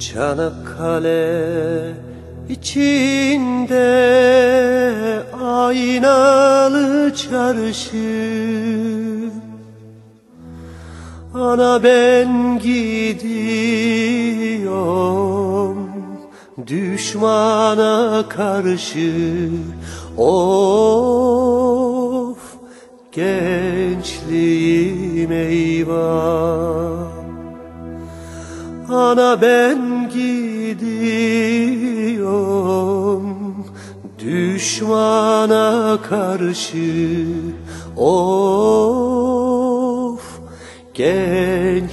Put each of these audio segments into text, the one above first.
Çanakkale içinde aynalı çarşı. Ana ben gidiyorum düşmana karşı. Of gençliğim eyvah Ana ben gidiyorum. Düşmana karşı. Of gençliğim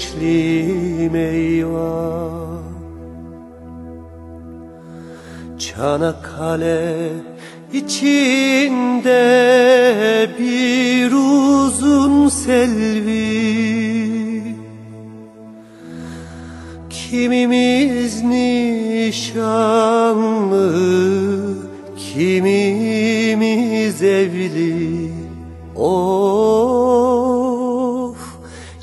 eyvah. Çanakkale içinde bir uzun selvi Kimimiz nişanlı, kimimiz evli. Of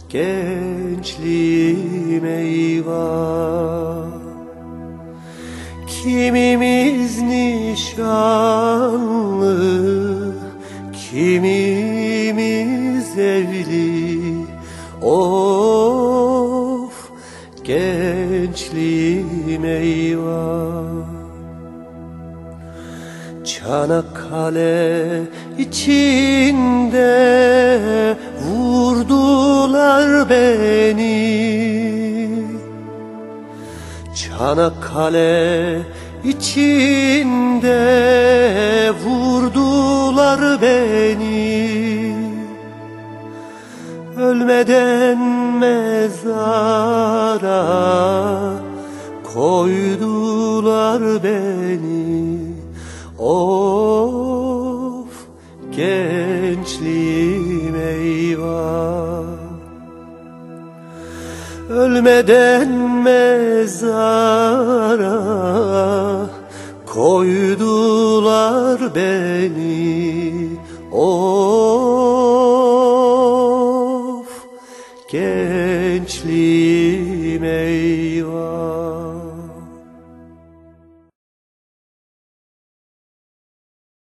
gençliğim eyvah. Kimimiz nişanlı, kimimiz evli. Of gençliğim eyvah. Çanakkale içinde vurdular beni. Çanakkale içinde vurdular beni. Ölmeden mezara koydular beni. Of gençliğim eyvah. Ölmeden mezara koydular beni. Of gençliğim eyvah